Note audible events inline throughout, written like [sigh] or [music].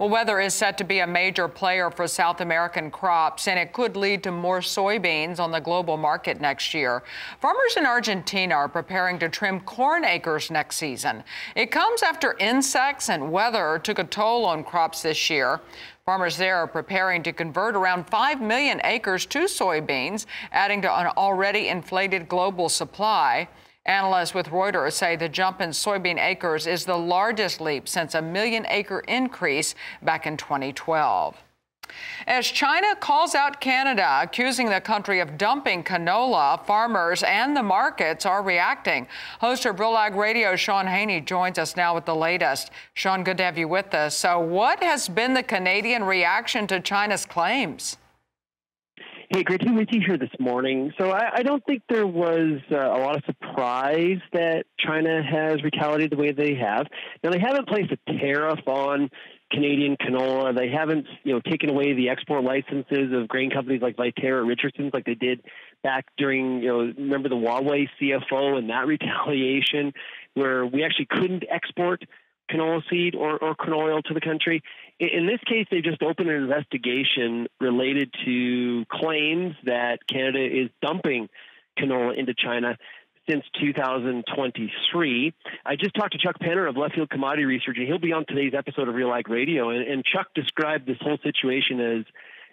Well, weather is set to be a major player for South American crops, and it could lead to more soybeans on the global market next year. Farmers in Argentina are preparing to trim corn acres next season. It comes after insects and weather took a toll on crops this year. Farmers there are preparing to convert around 5 million acres to soybeans, adding to an already inflated global supply. Analysts with Reuters say the jump in soybean acres is the largest leap since a million acre increase back in 2012. As China calls out Canada, accusing the country of dumping canola, farmers and the markets are reacting. Host of Real Ag Radio, Shaun Haney, joins us now with the latest. Shaun, good to have you with us. So, what has been the Canadian reaction to China's claims? Hey, great to meet you here this morning. So I, I don't think there was uh, a lot of surprise that China has retaliated the way they have. Now they haven't placed a tariff on Canadian canola. They haven't, you know, taken away the export licenses of grain companies like Viterra Richardson's, like they did back during, you know, remember the Huawei CFO and that [laughs] retaliation, where we actually couldn't export canola seed or, or canola oil to the country. In this case, they've just opened an investigation related to claims that Canada is dumping canola into China since 2023. I just talked to Chuck Penner of Left Field Commodity Research, and he'll be on today's episode of Real Ag Radio. And, and Chuck described this whole situation as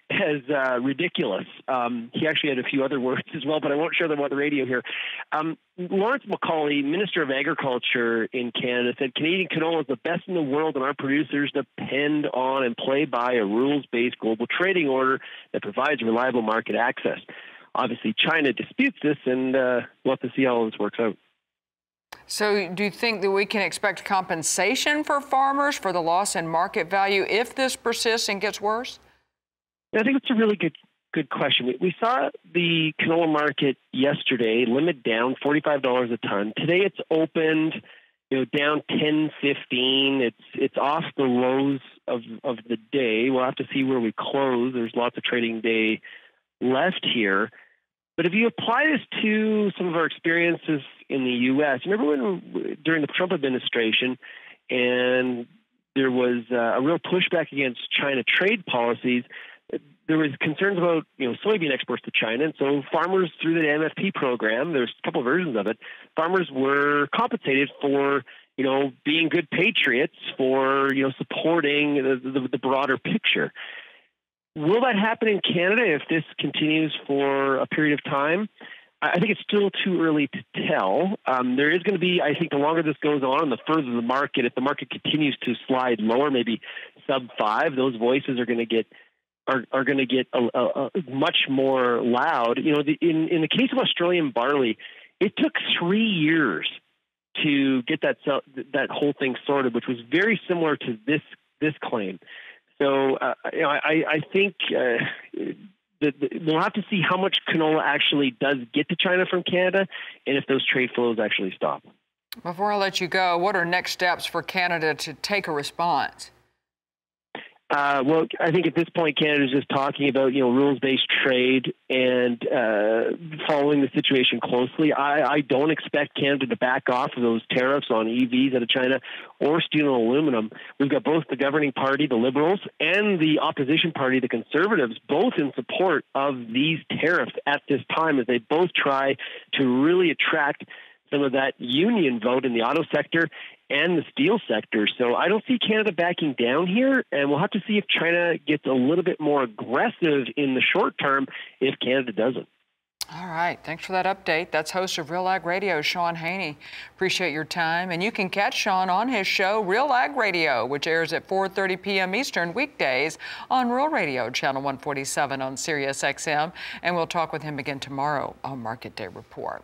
as uh, ridiculous. Um, he actually had a few other [laughs] words as well, but I won't share them on the radio here. Um, Lawrence MacAulay, Minister of Agriculture in Canada, said Canadian canola is the best in the world, and our producers depend on and play by a rules based global trading order that provides reliable market access. Obviously, China disputes this, and uh, we'll have to see how this works out. So, do you think that we can expect compensation for farmers for the loss in market value if this persists and gets worse? I think it's a really good good question. We, saw the canola market yesterday limit down forty five dollars a ton. Today it's opened, you know, down ten fifteen. It's it's off the lows of of the day. We'll have to see where we close. There's lots of trading day left here. But if you apply this to some of our experiences in the U.S., remember when during the Trump administration, and there was uh, a real pushback against China trade policies there was concerns about you know soybean exports to China, and so farmers through the MFP program, there's a couple versions of it. Farmers were compensated for you know being good patriots for you know supporting the, the, the broader picture. Will that happen in Canada if this continues for a period of time? I think it's still too early to tell. Um, there is going to be, I think, the longer this goes on the further the market, if the market continues to slide lower, maybe sub five, those voices are going to get are, are going to get a, a, a much more loud. You know, the, in in the case of Australian barley, it took three years to get that that whole thing sorted, which was very similar to this this claim. So uh, you know, I, I think uh, we'll have to see how much canola actually does get to China from Canada, and if those trade flows actually stop. Before I let you go, what are next steps for Canada to take a response? Uh, well, I think at this point, Canada is just talking about you know rules-based trade and uh, following the situation closely. I, I don't expect Canada to back off of those tariffs on EVs out of China or steel and aluminum. We've got both the governing party, the Liberals, and the opposition party, the Conservatives, both in support of these tariffs at this time as they both try to really attract some of that union vote in the auto sector and the steel sector. So I don't see Canada backing down here, and we'll have to see if China gets a little bit more aggressive in the short term if Canada doesn't. All right. Thanks for that update. That's host of Real Ag Radio, Shaun Haney. Appreciate your time. And you can catch Shaun on his show, Real Ag Radio, which airs at 4.30 p.m. Eastern weekdays on Real Radio, Channel 147 on Sirius XM. And we'll talk with him again tomorrow on Market Day Report.